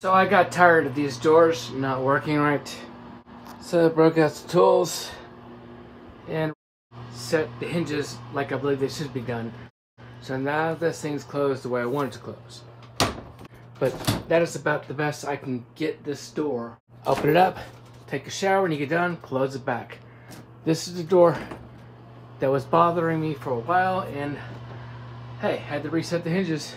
So I got tired of these doors not working right. So I broke out the tools and set the hinges like I believe they should be done. So now this thing's closed the way I want it to close. But that is about the best I can get this door. Open it up, take a shower, when you get done, close it back. This is the door that was bothering me for a while and hey, had to reset the hinges.